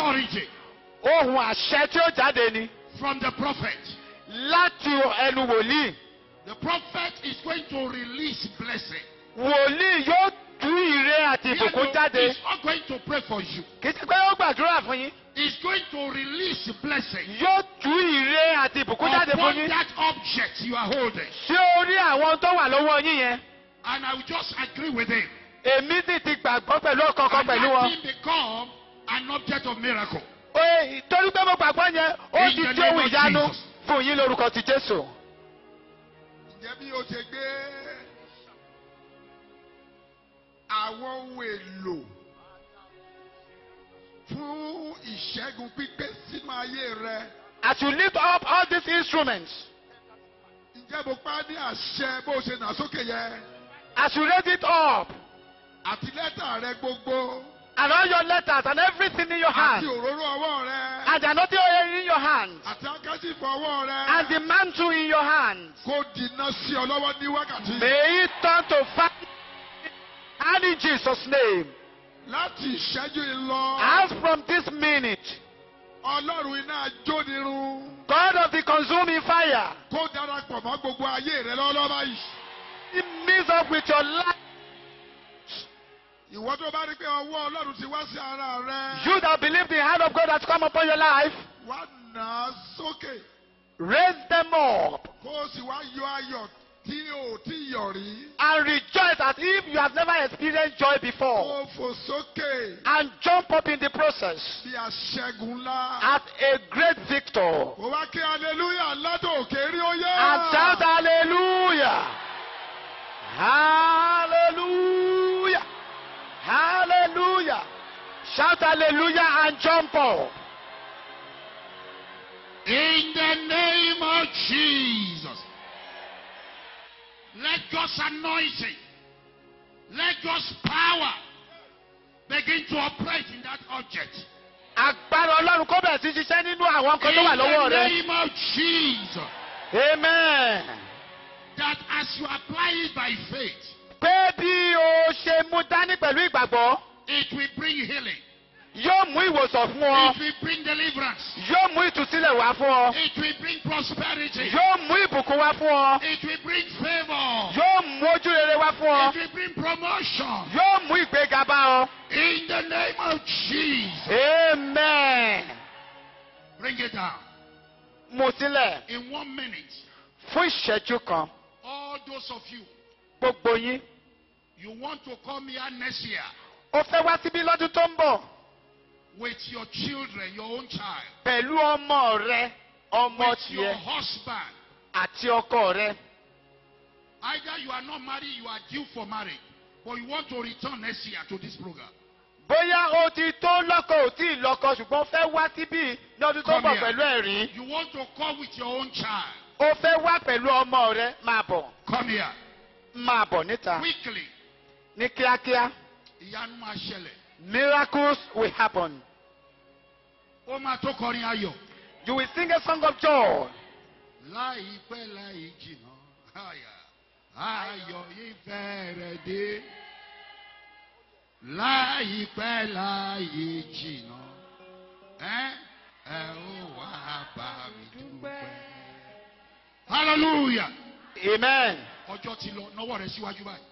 authority ohun àṣẹ tí ó jáde ni from the prophet. láti ẹnu wòlíì The prophet is going to release blessing. wòlíì yóò tú ire àti ìbùkún jáde not going to pray for you. kì í ṣe pé ó gbàdúrà fún yín He's going to release blessing yóò tú ire àti ìbùkún jáde fún upon yín that object you are holding. sí orí àwọn tó wà lọ́wọ́ yín yẹn And I will just agree with him. èmi sì ti gbàgbọ́ pẹ̀lú ọ̀kọ̀ọ̀kan And pẹ̀lú that wọn. thing become an object of miracle. Oye, torí pé mo gbàgbọ́ yẹn ó ti ohun of ìyanu fún yín lórúkọ ti Jésù. ǹjẹ́ bí o ṣe gbé àwọn ohun èlò fún ìṣẹ́gun pípé sínú ayé rẹ As you lift up all these instruments, ǹjẹ́ mo pa ní àṣẹ bó ṣe nà sókè yẹn as you raise it up, àti lẹ́tà rẹ gbogbo and all your letters and everything in your hand, òróró ọwọ́ rẹ. And the anointing in your hand, àti ákásífù ọwọ́ rẹ. And the mantle in your hand, kó dìná sí ọ lọ́wọ́ ní wákàtí. May it turn to fire. And in Jesus' name, láti ìṣẹ́jú yìí lọ as from this minute, ọlọ́run iná jónirun God of the consuming fire, kó darapọ̀ mọ́ gbogbo ayé rẹ lọ́wọ́lọ́wọ́ báyìí. He meets up with your life. Ìwọ tó bá rí pé ọwọ́ ọlọ́run ti wá sí ara rẹ. You that believe the hand of God has come upon your life, wá nà sókè raise them up kó o sì wá yọ ayọ̀ tí o ti yọ̀ rí. and rejoice as if you have never experienced joy kó before. o fò sókè And jump up in the process bí aṣẹ́gun ńlá. as a great victor. kó wá kí hallelujah ládùn òkè rí ó. And shout! Hallelujah! Hallelujah! Shout hallelujah and jump up. In the name of Jesus. Let God's anointing, let God's power begin to operate in that object. Agbára Ọlọ́run kó bẹ̀rẹ̀ sí ṣiṣẹ́ nínú àwọn nǹkan tó wà In the name of Jesus. Amen. That as you apply it by faith, Pé bí o ṣe mú dání pẹ̀lú ìgbàgbọ́, it will bring healing. Yóò mú ìwòsàn fún ọ, It will bring deliverance. yóò mú ìtúsílẹ̀ wá fún ọ, It will bring prosperity. yóò mú ìbùkún wá fún ọ, It will bring favor. yóò mú ojú rere wá fún ọ, It will bring promotion. yóò mú ìgbéga bá ọ. In the name of Jesus. Amen. Bring it down. Mú sílẹ̀ In one minute, fún ìṣẹ́jú kan. all those of you, Gbogbo yín. you want to come here next year O fẹ́ wá síbí lọ́dún tó ń bọ̀ with your children, your own child, pẹ̀lú ọmọ rẹ, ọmọ with your tiẹ̀ husband. àti ọkọ rẹ. Either you are not married, you are due for marriage, but you want to return next year to this program. Bóyá o ti tó lọ́kọ ò tí ì lọ́kọ ṣùgbọ́n fẹ́ wá síbí lọ́dún tó bọ̀ pẹ̀lú ẹ̀rí. You want to come with your own child. O fẹ́ wá pẹ̀lú ọmọ rẹ máa bọ̀. Come here. Máa bọ̀ níta. Quickly. Ní kíákíá. Ìyanu máa ṣẹlẹ̀. Miracles will happen. Ó máa tó kọrin ayọ̀. You will sing a song of joy. Láìpẹ́ láì jìnnà, ayọ̀ ìfẹ́ rẹ̀ dé. Láìpẹ́ láì jìnnà, ẹ́ ó wá bá mi dúpẹ́. Hallelujah! Amen. Ọjọ́ ti lọ, nọwọ́ rẹ̀ síwájú báyìí.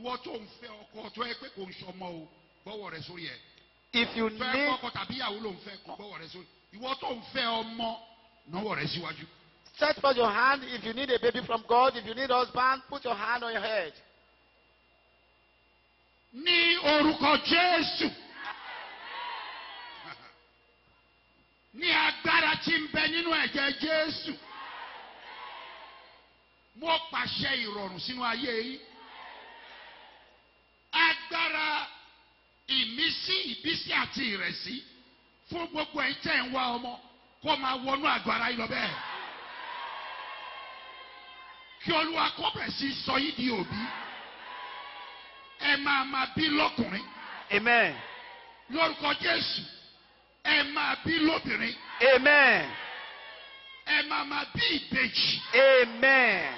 Ìwọ tó ń fẹ́ ọkọ tó ẹ pé kò ń ṣọmọ o, gbọ́wọ́ rẹ̀ sórí ẹ̀. If you need, kọ́ ọkọ tàbí ìyàwó ló ń fẹ́ kò gbọ́wọ́ rẹ̀ sórí. Ìwọ tó ń fẹ́ ọmọ, nọwọ́ rẹ̀ síwájú. stretch forth your hand. If you need a baby from God, if you need husband, put your hand on your head. ní orúkọ jésù ní agbára tí ń bẹ nínú ẹ̀jẹ̀ jésù mo pàṣẹ ìrọ̀rùn sínú ayé yìí agbára ìmísí ìbísí àti ìrẹ̀sí fún gbogbo ẹ̀ tẹ̀ ń wá ọmọ kó máa wọnú àgbára yìí lọ bẹ́ẹ̀ kí olúwa kó bẹ̀ sí sọ yìí di òbí ẹ máa máa bí lọ́kùnrin Amen. lórúkọ jésù ẹ máa bí lóbìnrin Amen. ẹ máa máa bí ìbejì Amen.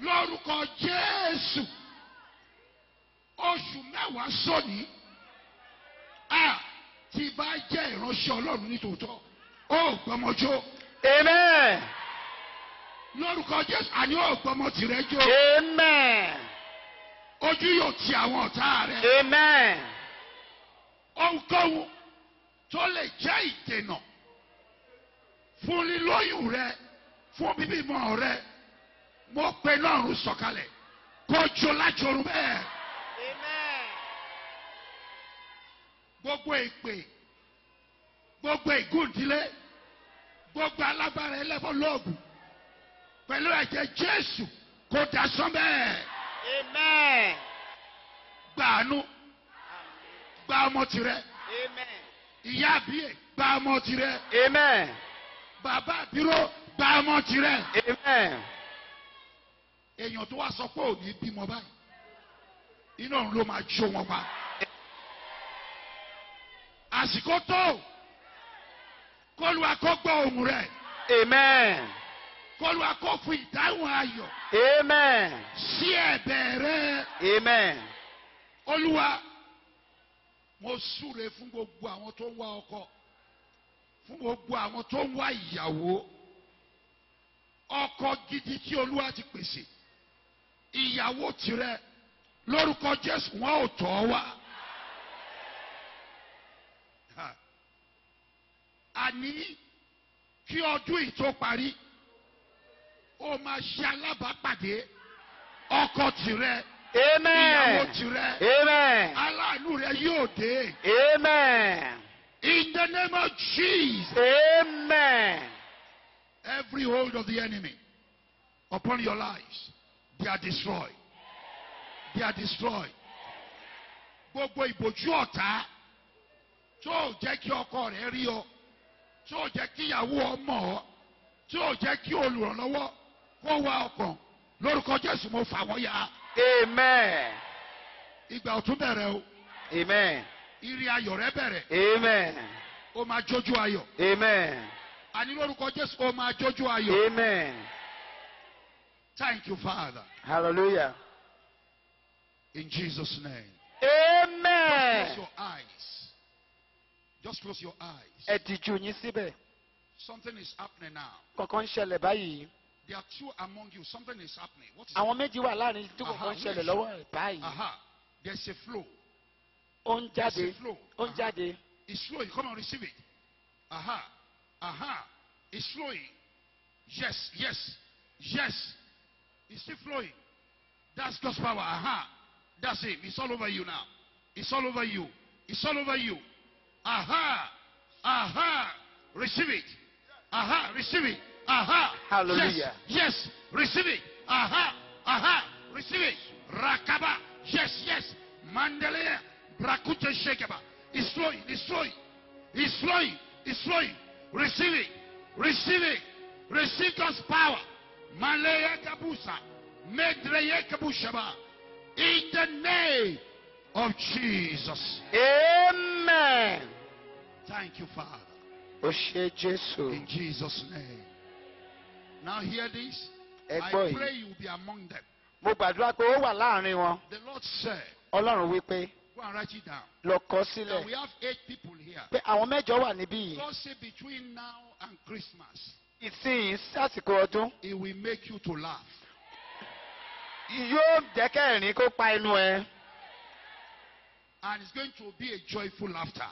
lórúkọ jésù oṣù mẹ́wàá sóní tí bá jẹ́ ìránṣẹ́ ọlọ́run nítòótọ́ ó gbọmọjó Amen. lórúkọ jésù àní ó gbọmọ tìrẹ jó Amen. ojú yóò ti àwọn ọ̀tá rẹ Amen. ohunkóhun tó lè jẹ́ ìdènà fún lílóyún rẹ fún bíbímọ rẹ mo pe lọ́run sọ̀kalẹ̀ kó jó lájọrun bẹ́ẹ̀. Gbogbo èpè gbogbo ìgúndílé gbogbo alágbára ẹlẹ́fọ́ lóògùn pẹ̀lú ẹ̀jẹ̀ jésù kó dasán bẹ́ẹ̀ Amen. gbàánú gba ọmọ tirẹ̀ Amen. ìyá àbíyè gba ọmọ tirẹ̀ Amen. bàbá àbíró gba ọmọ tirẹ̀ Amen. èèyàn tó wá sọ pé òní bímọ báyìí iná òun ló máa jó wọn pa àsìkò tó kólúwa kó gbọ́ ohùn rẹ̀ Amen. kólúwa kó fún ìdáhùn ayọ̀ Amen. sí ẹ̀bẹ̀ rẹ̀ Amen. olúwa mo súre fún gbogbo àwọn tó ń wá ọkọ fún gbogbo àwọn tó ń wá ìyàwó ọkọ gidi tí olúwa ti pèsè ìyàwó tirẹ̀ lórúkọ jésù wọn ò tọ́ wá. Àní kí ọdún yìí tó parí ó máa ṣe alábàápàdé ọkọ tirẹ̀ ìyàwó Amen. tirẹ̀ Amen. aláàánú rẹ yóò dé. Amen. In the name of Jesus, Amen. every hold of the enemy upon your lives, they are destroyed. They are destroyed. Gbogbo ìbòjú ọ̀tá tí ò jẹ́ kí ọkọ rẹ̀ rí ọ, tí ò jẹ́ kí ìyàwó ọ mọ̀ ọ́, tí ò jẹ́ kí olùrànlọ́wọ́ kó wá ọkàn lórúkọ Jésù mo fà wọ́n ya. Amen. Ìgbà ọ̀tún bẹ̀rẹ̀ o, Amen. ìrì ayọ̀ rẹ bẹ̀rẹ̀, Amen. ó máa jójú ayọ̀. Amen. Àní lórúkọ Jésù ó máa jójú ayọ̀. Amen. Thank you, Father. Hallelujah. In Jesus' name. Amen. Just Close your eyes. Just close your eyes. Ẹ dìjú yín síbẹ̀. Something is happening now. Kankan ṣẹlẹ̀ báyìí. There are two among you. Something is happening. What is Àwọn méjì wà láàrin tí kankan ṣẹlẹ̀ lọ́wọ́ báyìí. Aha. There's a flow. Ó ń jáde. There's a flow. Ó ń Aha. jáde. It's flowing. Come on, receive it. Aha. Aha. It's flowing. Yes, yes, yes. It's still flowing. That's God's power. Aha. That's it. It's all over you now. It's all over you. It's all over you. Aha. Aha. Receive it. Aha. Receive it. Aha. Hallelujah. Yes. Yes. Receive it. Aha. Aha. Receive it. Rakaba. Yes. Yes. Mandalea. Brakuta Shekaba. It's flowing. It's flowing. It's flowing. It's flowing. Receive it. Receive it. Receive God's power. Malaya Kabusa. Medreye Kabushaba. In the name of Jesus. Amen. Thank you, Father. In Jesus' name. Now hear this. I pray you be among them. Mo gbàdúrà pé ó wà láàrin wọn. The Lord said, Ọlọ́run wí pé go and write it down. lọ kọ Now we have eight people here. Pé àwọn mẹ́jọ wà níbí yìí. God say between now and Christmas, Ìsìn sásìkò ọdún. it will make you to laugh. Yóò jẹ́ kẹ́rìn kó pa inú ẹ. And it's going to be a joyful laughter.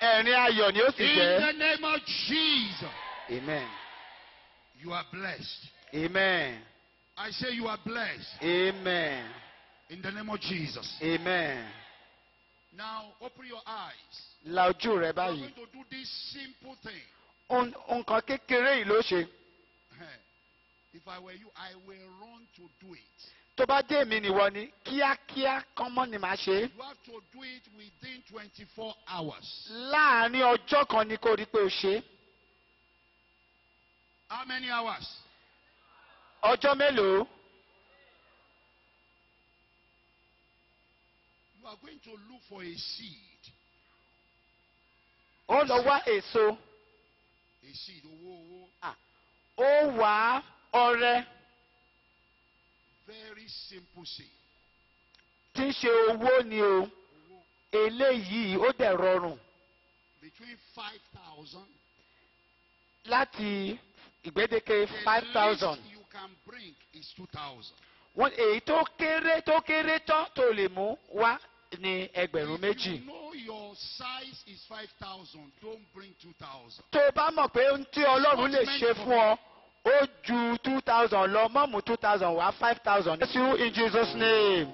Ẹ̀rín ayọ̀ ni ó sì In jẹ́. the name of Jesus, Amen. you are blessed. Amen. I say you are blessed. Amen. In the name of Jesus. Amen. Now open your eyes. La ojú rẹ You are báyìí. going to do this simple thing. Nǹkan kékeré yìí ló ṣe. If I were you, I will run to do it. Tó bá jẹ́ èmi nìwọ ni kíákíá kánmọ́ ni màá ṣe. You have to do it within 24 hours. Láàárín ọjọ́ kan ni kò rí pé o ṣe. How many hours? Ọjọ́ mélòó? You are going to look for a seed. Ó lọ wá èso. A seed. Owó owó. Ó wá ọrẹ Very simple seed. tí ń ṣe owó ni o. Eléyìí ó dẹ̀ rọrùn. between 5,000. láti ìgbédeke The five thousand least you can bring is 2,000. wọ́n èyí tó kéré tó kéré tán tó lè mú wá ní ẹgbẹ̀rún If méjì. you know your size is 5,000, don't bring 2,000. tó o bá mọ̀ pé ohun tí ọlọ́run lè ṣe fún ọ ó ju two thousand lọ mú two thousand wá five thousand. bless you in Jesus name.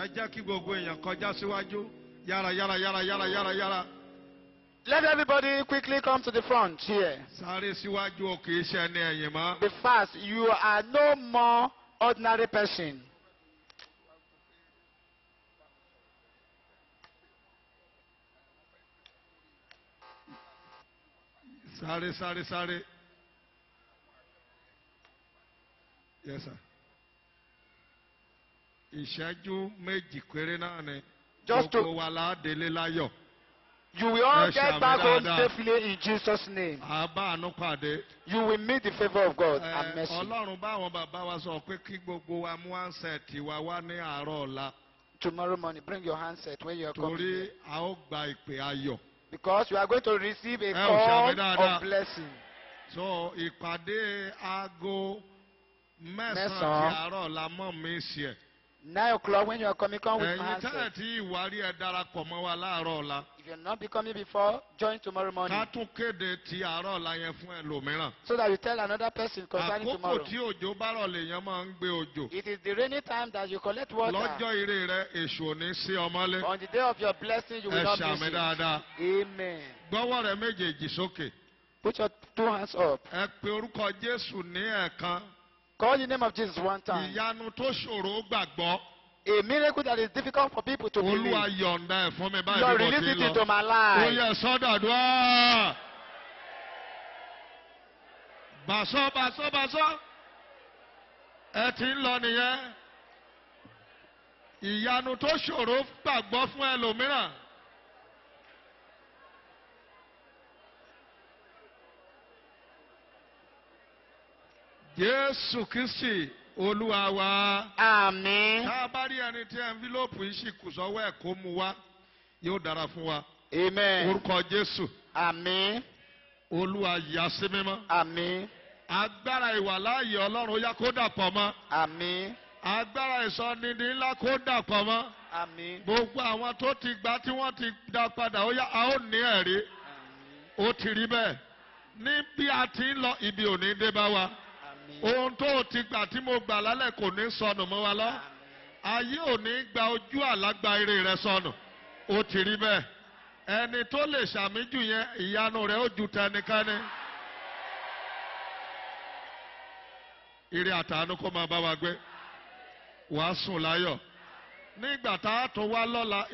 ẹ jẹ́ kí gbogbo èèyàn kọjá síwájú yára yára yára yára yára yára let everybody quickly come to the front here. sáré síwájú o kì í ṣe ẹni ẹ̀yìn mọ́. be fast you are no more ordinary person. Sáré sáré sáré. yes sir. ìṣẹ́jú méjì péré náà ni. Just to- gbogbo wa la délé láyọ̀. you will all get back home safely in Jesus name. a bá àánú pàdé. you will meet the favour of God and mercy. ọlọ́run bá àwọn bàbá wa sọ pé kí gbogbo wa mú ansẹ̀tì wa wá ní àárọ̀ ọ̀la. tomorrow morning bring your handset when you are coming torí a ó gba ìpè ayọ̀. Because you are going to receive a eh, call of blessing. so ìpàdé aago mẹ́sàn-án Mẹ́sàn-án. ti àárọ̀ la mọ̀ mí sí ẹ̀. Nine o'clock when you are coming come with my ẹ̀yin handset. tí ìwárí ẹ̀ darapọ̀ mọ́ wa láàárọ̀ ọ̀la. if you are not be coming before join tomorrow morning. ká tún kéde ti àárọ̀ ọ̀la yẹn fún ẹlòmíràn. so that you tell another person concerning àkókò tomorrow. tí òjò bá rọ̀ lèèyàn máa ń gbé òjò. it is the rainy time that you collect water. lọ́jọ́ ire rẹ èṣù ní sí ọmọlé. on the day of your blessing you will ẹ not miss ṣàmì it. dáadáa. amen. gbọ́wọ́ rẹ méjèèjì sókè. put your two hands up. ẹ pe orúkọ jésù ní ẹ̀ẹ̀kan. Call the name of Jesus one time. ìyanu tó ṣòro gbàgbọ́. a miracle that is difficult for people to olúwa believe. yọ̀ǹda ẹ̀ fún mi báyìí Lord release it into my ó life. yẹ sọ́dọ̀dúrà. bàṣọ bàṣọ bàṣọ. ẹ ti ń lọ nìyẹn. ìyanu tó ṣòro gbàgbọ́ fún ẹlòmíràn. Jésù kristi olúwa wa. Amen. tá a bá rí ẹni tí ẹnfílọ́pù yìí sì kù sọ́wọ́ ẹ̀ kó mu wá yóò dára fún wa. Amen. orúkọ jésù Amen. olúwa yà sí mímọ́. Amen. agbára ìwàláàyè ọlọ́run ó yá kó dàpọ̀ mọ́. Amen. agbára ìsọnidi ńlá kó dàpọ̀ mọ́. Amen. gbogbo àwọn tó ti gbà tí wọ́n ti dá padà ó yá a ó ní ẹ̀rí. ó ti rí bẹ́ẹ̀. ní bí a ti ń lọ ibi ò ní dé bá wa. Amen. Ohun tó o ti gbà tí mo gbà lálẹ́ kò ní sọnù mọ́ wa lọ. ayé ò ní gba ojú àlágbá eré rẹ sọnù. ó ti rí bẹ́ẹ̀. ẹni tó lè ṣàmìjù yẹn ìyanu rẹ̀ ó ju tẹnikẹ́ni. ire àtàánú kó máa bá wa gbé. wàá sùn láyọ̀. nígbà tá a tún wá lọ́la.